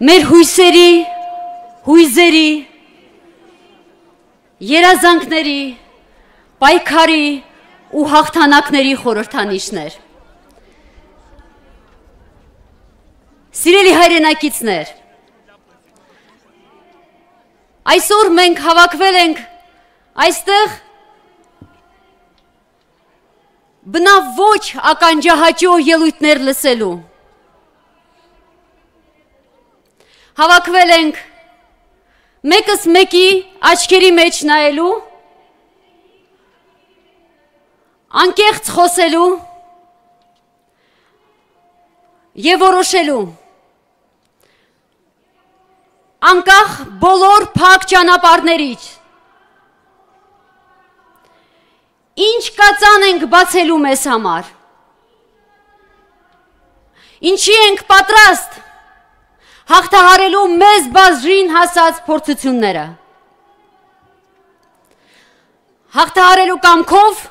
մեր հույսերի, հույզերի, երազանքների, պայքարի ու հաղթանակների խորհրդանիշներ։ Սիրելի հայրենակիցներ, այսօր մենք հավաքվել ենք այստեղ բնավ ոչ ականջահաճո ելույթներ լսելու հավաքվել ենք մեկս մեկի աչքերի մեջ նայելու, անկեղծ խոսելու եւ որոշելու անկախ բոլոր փակ ճանապարհներից ինչ կածան ենք բացելու մեզ համար ինչի ենք պատրաստ հաղթահարելու մեզ բաժին հասած փորձությունները։ Հաղթահարելու կամքով,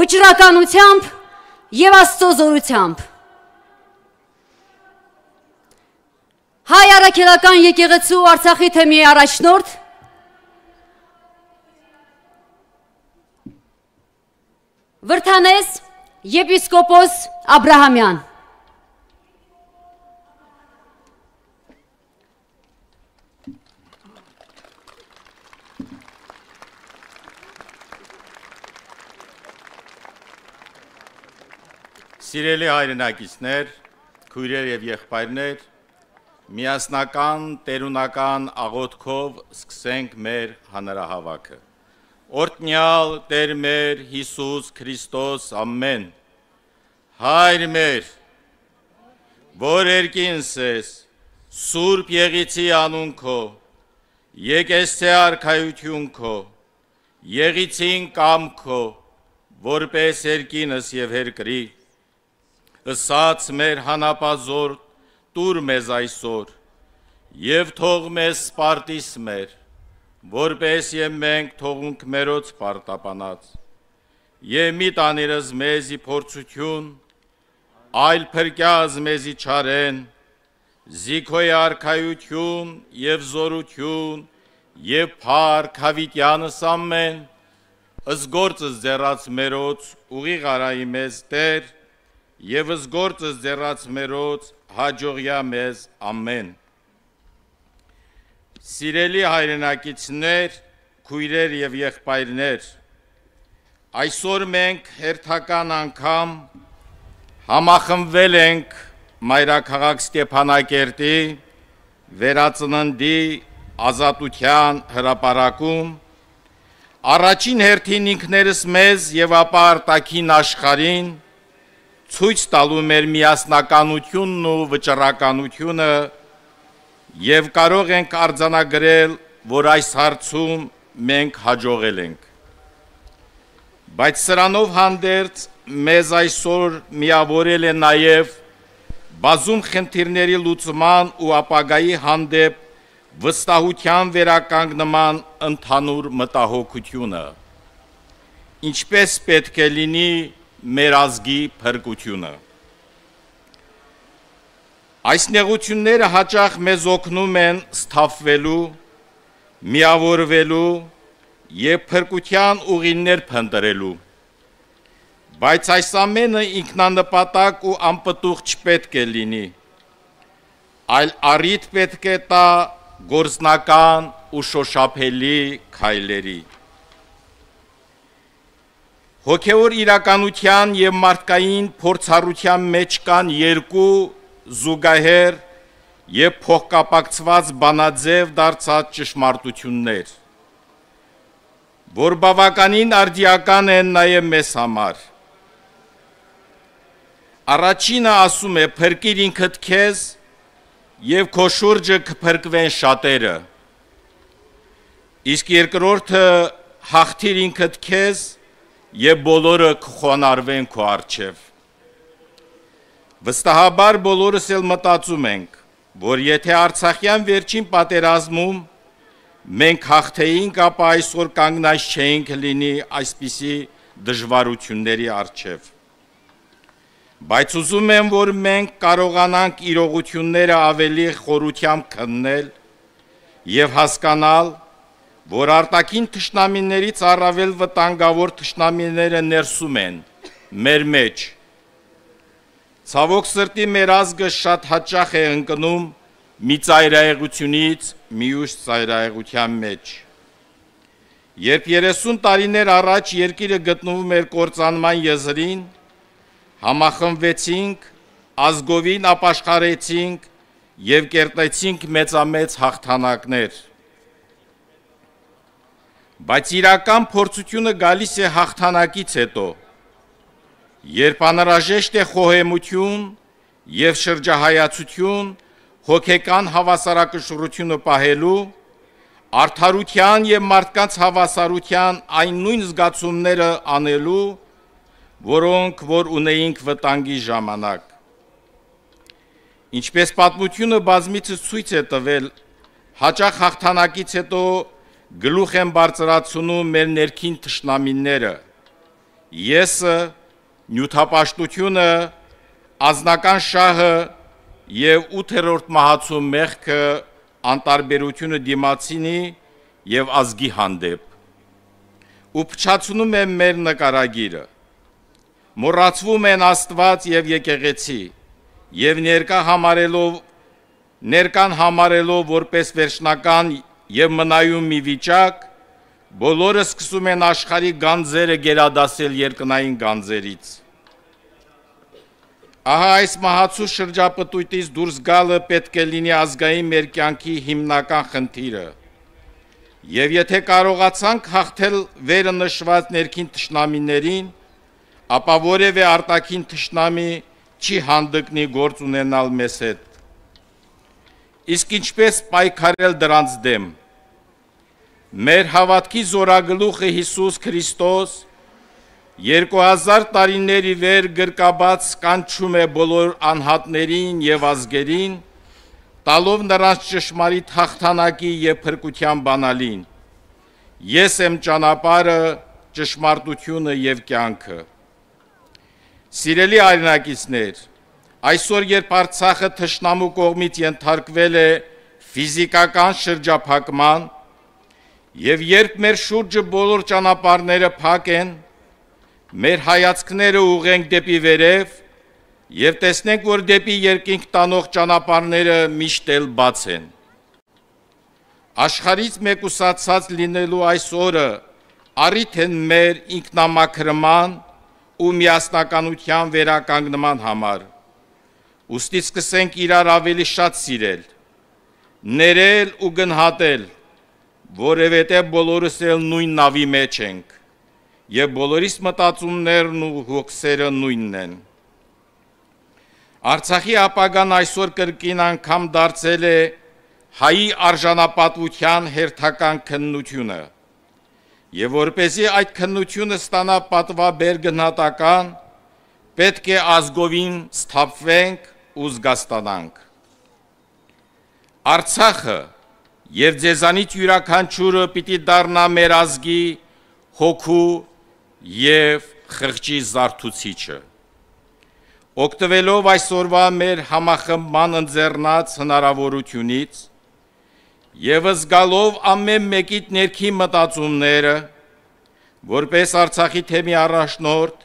վճռականությամբ եւ Աստծո զորությամբ։ Հայ առաքելական եկեղեցու Արցախի թեմի առաջնորդ Վրթանես եպիսկոպոս Աբ Սիրելի հայրենակիցներ, քույրեր եւ եղբայրներ, միասնական տերունական աղոթքով սկսենք մեր հանրահավաքը։ Օրտնյալ Տեր մեր Հիսուս Քրիստոս ամեն։ Հայր մեր, որ երկինս ես, Սուրբ Եղիցի անուն քո, եկեսցե արքայություն քո, Եղիցին կամ քո, որպես երկինս եւ երկրի ըսած մեր հանապազոր տուր մեզ այսօր եւ թող մեզ սպարտիս մեր որպես եւ մենք թողունք մերոց պարտապանած եւ մի տանիրս մեզի փորձություն այլ փրկյազ մեզի չարեն զիքոյ արքայություն եւ զորություն եւ փառք հավիտյանս ամեն ըսգործս ձեռած մերոց ուղի գարայի մեզ Տեր Եվս գործս ձեռած մերոց հաջողյա մեզ ամեն։ Սիրելի հայրենակիցներ, քույրեր եւ եղբայրներ, այսօր մենք հերթական անգամ համախմբվել ենք Մայրաքաղաք Ստեփանակերտի վերածննդի ազատության հրապարակում առաջին հերթին ինքներս մեզ եւ ապա արտաքին աշխարհին ցույց տալու մեր միասնականությունն ու վճռականությունը եւ կարող ենք արձանագրել, որ այս հարցում մենք հաջողել ենք։ Բայց սրանով հանդերձ մեզ այսօր միավորել է նաև բազում խնդիրների լուծման ու ապագայի հանդեպ վստահության վերականգնման ընդհանուր մտահոգությունը։ Ինչպես պետք է լինի մեր ազգի փրկությունը։ Այս նեղությունները հաճախ մեզ օգնում են սթափվելու, միավորվելու եւ փրկության ուղիներ փնտրելու։ Բայց այս ամենը ինքնանպատակ ու անպտուղ չպետք է լինի, այլ առիթ պետք է տա գործնական ու շոշափելի քայլերի։ Հոգևոր իրականության եւ մարդկային փորձառության մեջ կան երկու զուգահեռ եւ փոխկապակցված բանաձև դարձած ճշմարտություններ, որ բավականին արդիական են նաեւ մեզ համար։ Առաջինը ասում է փրկիր ինքդ քեզ եւ քո շուրջը կփրկվեն շատերը։ Իսկ երկրորդը հաղթիր ինքդ քեզ եւ բոլորը կխոնարհվեն քո արչեւ։ Վստահաբար բոլորս էլ մտածում ենք, որ եթե Արցախյան վերջին պատերազմում մենք հաղթեինք, ապա այսօր կանգնած չէինք լինի այսպիսի դժվարությունների առջև։ Բայց ուզում եմ, որ մենք կարողանանք իրողությունները ավելի խորությամբ քննել եւ հասկանալ, որ արտաքին ճշնամիներից առավել վտանգավոր ճշնամիները ներսում են մեր մեջ։ Ցավոք սրտի մեր ազգը շատ հաճախ է ընկնում մի ծայրահեղությունից մյուս ծայրահեղության մեջ։ Երբ 30 տարիներ առաջ երկիրը գտնվում էր կործանման եզրին, համախմբվեցինք, ազգովին ապաշխարեցինք եւ կերտեցինք մեծամեծ հաղթանակներ։ Բայց իրական փորձությունը գալիս է հաղթանակից հետո, երբ անհրաժեշտ է խոհեմություն եւ շրջահայացություն հոգեկան հավասարակշռությունը պահելու, արդարության եւ մարդկանց հավասարության այն նույն զգացումները անելու, որոնք որ ունեինք վտանգի ժամանակ։ Ինչպես պատմությունը բազմիցս ցույց է տվել, հաճախ հաղթանակից հետո գլուխ են բարձրացնում մեր ներքին ճշնամիները։ Եսը, նյութապաշտությունը, ազնական շահը եւ 8-րդ մահացու մեղքը անտարբերությունը դիմացինի եւ ազգի հանդեպ։ Ու փչացնում է մեր նկարագիրը մոռացվում են Աստված եւ եկեղեցի եւ ներկա համարելով ներկան համարելով որպես վերջնական եւ մնայուն մի վիճակ բոլորը սկսում են աշխարհի գանձերը գերադասել երկնային գանձերից Ահա այս մահացու շրջապտույտից դուրս գալը պետք է լինի ազգային մեր կյանքի հիմնական խնդիրը։ Եվ եթե կարողացանք հաղթել վերը նշված ներքին ճշնամիներին, ապա որևէ արտաքին թշնամի չի հանդգնի գործ ունենալ մեզ հետ։ Իսկ ինչպես պայքարել դրանց դեմ։ Մեր հավատքի զորագլուխը Հիսուս Քրիստոս 2000 տարիների վեր գրկաբաց կանչում է բոլոր անհատներին եւ ազգերին, տալով նրանց ճշմարիտ հաղթանակի եւ փրկության բանալին։ Ես եմ ճանապարհը, ճշմարտությունը եւ կյանքը։ Սիրելի այրնակիցներ, այսօր երբ Արցախը թշնամու կողմից ենթարկվել է ֆիզիկական շրջափակման եւ երբ մեր շուրջը բոլոր ճանապարհները փակ են, մեր հայացքները ուղենք դեպի վերև եւ տեսնենք, որ դեպի երկինք տանող ճանապարհները միշտ էլ բաց են։ Աշխարից մեկուսացած լինելու այս օրը առիթ են մեր ինքնամաքրման ու միասնականության վերականգնման համար։ Ոստի սկսենք իրար ավելի շատ սիրել, ներել ու գնահատել, որևէտե բոլորս էլ նույն նավի մեջ ենք, եւ բոլորիս մտածումներն ու հոգսերը նույնն են։ Արցախի ապագան այսօր կրկին անգամ դարձել է հայի արժանապատվության հերթական քննությունը Եվ որպեսի այդ քննությունը ստանա պատվաբեր գնահատական, պետք է ազգովին սթափվենք ու զգաստանանք։ Արցախը եւ ձեզանից յուրաքանչյուրը պիտի դառնա մեր ազգի հոգու եւ խղճի զարթուցիչը։ Օգտվելով այսօրվա մեր համախմբման ընձեռնած հնարավորությունից եւ զգալով ամեն մեկիդ ներքի մտածումները, որպես Արցախի թեմի առաջնորդ,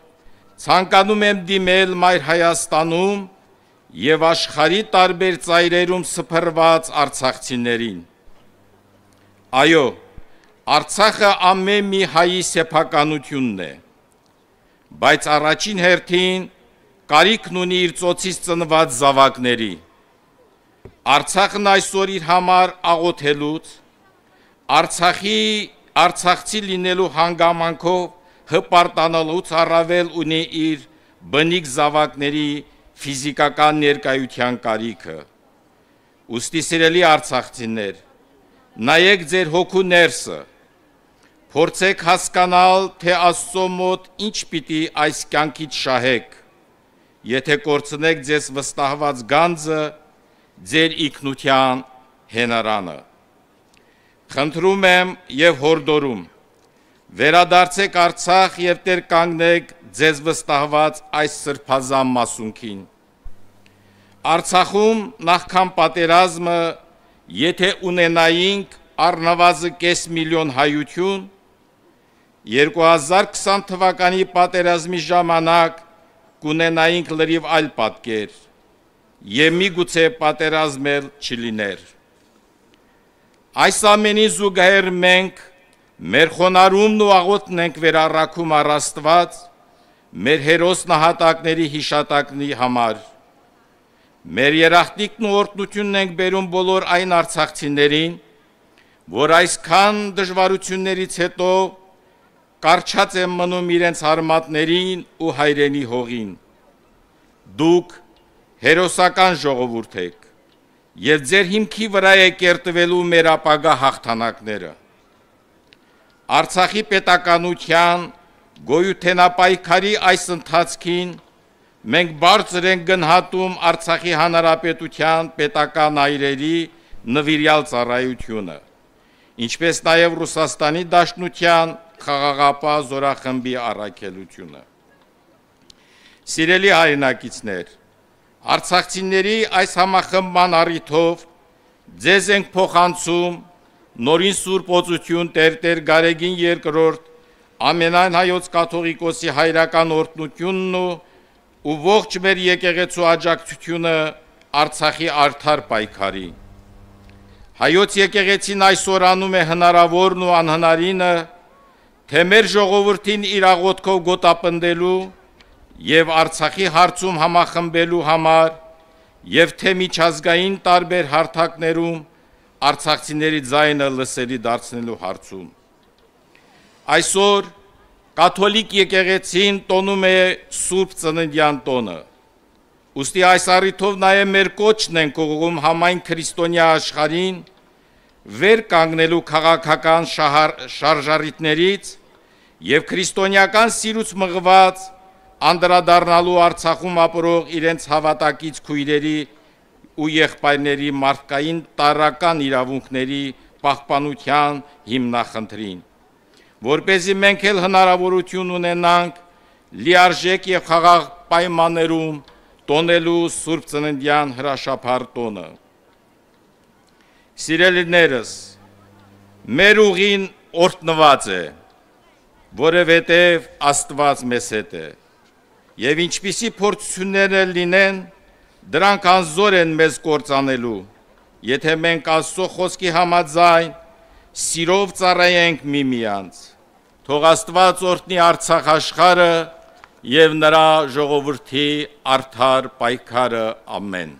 ցանկանում եմ դիմել Մայր Հայաստանում եւ աշխարի տարբեր ծայրերում սփռված արցախցիներին։ Այո, Արցախը ամեն մի հայի սեփականությունն է, բայց առաջին հերթին կարիքն ունի իր ծոցից ծնված զավակների Արցախն այսօր իր համար աղոթելուց Արցախի Արցախցի լինելու հանգամանքով հպարտանալուց առավել ունի իր բնիկ զավակների ֆիզիկական ներկայության կարիքը։ Ոստի սիրելի արցախցիներ, նայեք ձեր հոգու ներսը, փորձեք հասկանալ, թե Աստծո մոտ ինչ պիտի այս կյանքից շահեք, եթե կորցնեք ձեզ վստահված գանձը, ձեր ինքնության հենարանը։ Խնդրում եմ եւ հորդորում. Վերադարձեք Արցախ եւ տեր կանգնեք ձեզ վստահված այս սրբազան մասունքին։ Արցախում նախքան պատերազմը, եթե ունենայինք առնվազն կես միլիոն հայություն, 2020 թվականի պատերազմի ժամանակ կունենայինք լրիվ այլ պատկեր, եւ միգուցե պատերազմել չլիներ։ Այս ամենի զուգահեռ մենք մեր խոնարհումն ու աղոթն ենք վերառակում առ Աստված մեր հերոս նահատակների հիշատակնի համար։ Մեր երախտիկն ու օրտնությունն ենք բերում բոլոր այն արցախցիներին, որ այսքան դժվարություններից հետո կարճած են մնում իրենց հարմատներին ու հայրենի հողին։ Դուք հերոսական ժողովուրդ եք եւ ձեր հիմքի վրա է կերտվելու մեր ապագա հաղթանակները։ Արցախի պետականության գոյութենապայքարի այս ընթացքին մենք բարձր ենք գնահատում Արցախի հանրապետության պետական այրերի նվիրյալ ծառայությունը, ինչպես նաև Ռուսաստանի Դաշնության խաղաղապահ զորախմբի առաքելությունը։ Սիրելի հայրենակիցներ, Արցախցիների այս համախմբման առիթով ձեզ ենք փոխանցում նորին Սուրբ Օծություն Տեր-Տեր Գարեգին II ամենայն հայոց կաթողիկոսի հայրական օրտնությունն ու ու ողջ մեր եկեղեցու աջակցությունը Արցախի արդար պայքարի։ Հայոց եկեղեցին այսօր անում է հնարավորն ու անհնարինը, թե մեր ժողովրդին իրաղոտքով գոտապնդելու եւ Արցախի հարցում համախմբելու համար եւ թե միջազգային տարբեր հարթակներում արցախցիների ձայնը լսելի դարձնելու հարցում։ Այսօր կաթոլիկ եկեղեցին տոնում է Սուրբ Ծննդյան տոնը։ Ոստի այս առիթով նաև մեր կոչն են կողում համայն քրիստոնյա աշխարհին վեր կանգնելու քաղաքական շարժարիտներից եւ քրիստոնեական սիրուց մղված անդրադառնալու Արցախում ապրող իրենց հավատակից քույրերի ու եղբայրների մարդկային տարական իրավունքների պահպանության հիմնախնդրին որ เป զի մենք էլ հնարավորություն ունենանք լիարժեք եւ խաղաղ պայմաններում տոնելու Սուրբ Ծննդյան հրաշափառ տոնը։ Սիրելիներս, մեր ուղին օրտնված է, որովհետև Աստված մեզ հետ է։ Եվ ինչպիսի փորձություններ լինեն, դրանք անզոր են մեզ կործանելու, եթե մենք Աստծո խոսքի համաձայն սիրով ծառայենք միմյանց։ Թող Աստված օրհնի Արցախ աշխարհը եւ նրա ժողովրդի արդար պայքարը ամեն